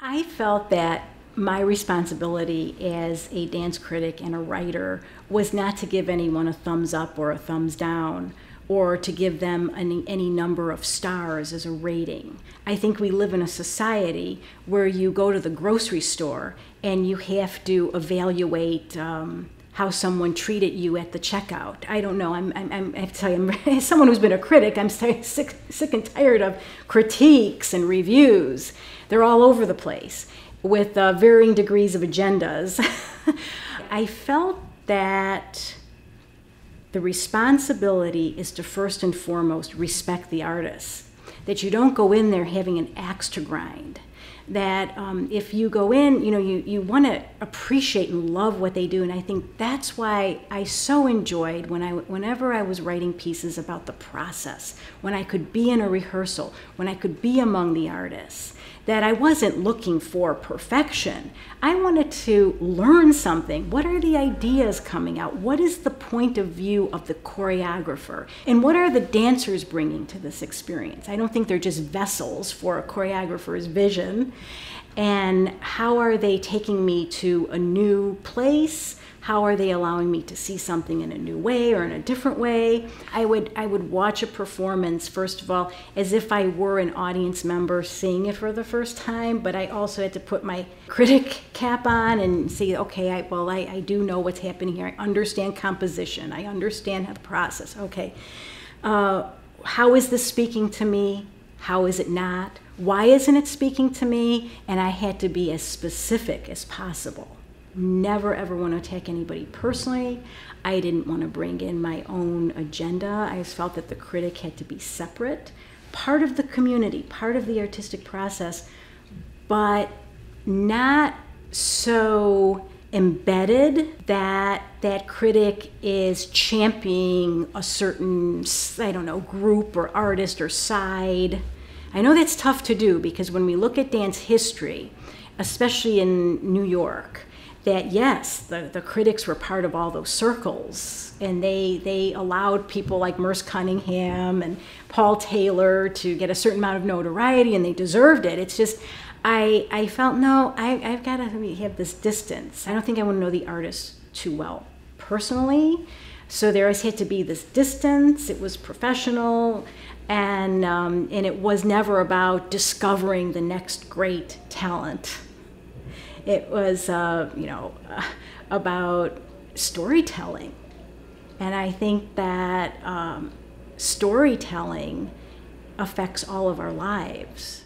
I felt that my responsibility as a dance critic and a writer was not to give anyone a thumbs up or a thumbs down or to give them any, any, number of stars as a rating. I think we live in a society where you go to the grocery store and you have to evaluate um, how someone treated you at the checkout. I don't know. I'm, I'm, I'm I have to tell you, I'm, as someone who's been a critic, I'm sick, sick and tired of critiques and reviews. They're all over the place with uh, varying degrees of agendas. I felt that the responsibility is to first and foremost respect the artist. That you don't go in there having an axe to grind that um, if you go in, you know, you, you want to appreciate and love what they do. And I think that's why I so enjoyed when I, whenever I was writing pieces about the process, when I could be in a rehearsal, when I could be among the artists, that I wasn't looking for perfection. I wanted to learn something. What are the ideas coming out? What is the point of view of the choreographer? And what are the dancers bringing to this experience? I don't think they're just vessels for a choreographer's vision. And how are they taking me to a new place? how are they allowing me to see something in a new way or in a different way? I would i would watch a performance first of all as if i were an audience member seeing it for the first time but i also had to put my critic cap on and say okay I, well I, I do know what's happening here. I understand composition. I understand how the process. Okay. Uh, how is this speaking to me how is it not why isn't it speaking to me and i had to be as specific as possible never ever want to attack anybody personally. I didn't want to bring in my own agenda. I just felt that the critic had to be separate, part of the community, part of the artistic process, but not so embedded that that critic is championing a certain i don't know group or artist or side i know that's tough to do because when we look at dance history especially in new york that yes, the, the critics were part of all those circles, and they they allowed people like Merce Cunningham and Paul Taylor to get a certain amount of notoriety, and they deserved it. It's just I I felt no, I I've got to have this distance. I don't think I want to know the artist too well personally, so there has had to be this distance. It was professional. And, um, and it was never about discovering the next great talent it was, uh, you know, uh, about storytelling. And I think that um, storytelling affects all of our lives.